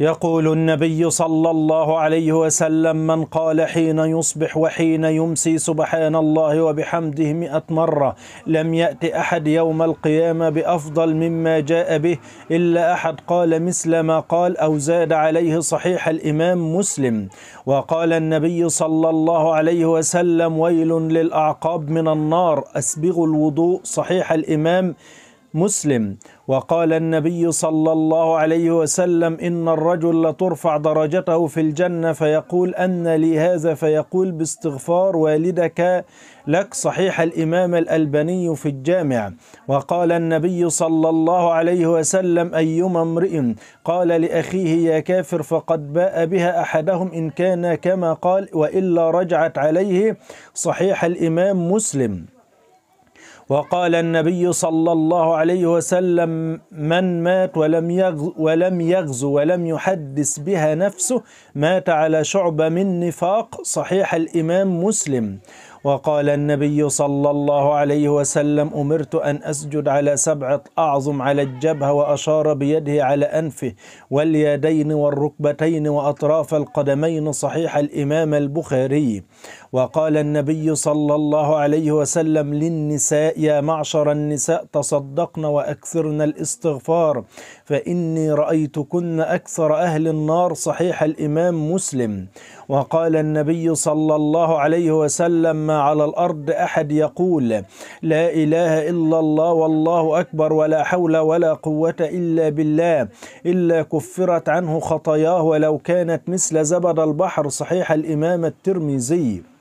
يقول النبي صلى الله عليه وسلم من قال حين يصبح وحين يمسي سبحان الله وبحمده مئة مرة لم يأت أحد يوم القيامة بأفضل مما جاء به إلا أحد قال مثل ما قال أو زاد عليه صحيح الإمام مسلم. وقال النبي صلى الله عليه وسلم ويل للأعقاب من النار أسبغوا الوضوء. صحيح الإمام مسلم وقال النبي صلى الله عليه وسلم إن الرجل لترفع درجته في الجنة فيقول أن لي هذا فيقول باستغفار والدك لك صحيح الإمام الألباني في الجامع. وقال النبي صلى الله عليه وسلم أيما امرئ قال لأخيه يا كافر فقد باء بها أحدهم إن كان كما قال وإلا رجعت عليه صحيح الإمام مسلم. وقال النبي صلى الله عليه وسلم من مات ولم يغزو ولم يغزو ولم يحدث بها نفسه مات على شعبة من نفاق. صحيح الإمام مسلم. وقال النبي صلى الله عليه وسلم أمرت أن أسجد على سبعة أعظم على الجبهة وأشار بيده على أنفه واليدين والركبتين وأطراف القدمين صحيح الإمام البخاري. وقال النبي صلى الله عليه وسلم للنساء يا معشر النساء تصدقن وأكثرن الاستغفار فإني رأيتكن أكثر أهل النار صحيح الإمام مسلم. وقال النبي صلى الله عليه وسلم ما على الأرض أحد يقول لا إله إلا الله والله أكبر ولا حول ولا قوة إلا بالله إلا كفرت عنه خطاياه ولو كانت مثل زبد البحر. صحيح الإمام الترمذي.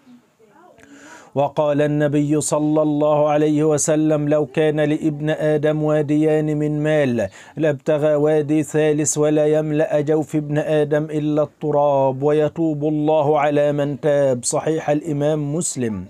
وقال النبي صلى الله عليه وسلم لو كان لابن آدم واديان من مال لابتغى وادي ثالث ولا يملأ جوف ابن آدم إلا التراب ويتوب الله على من تاب. صحيح الإمام مسلم.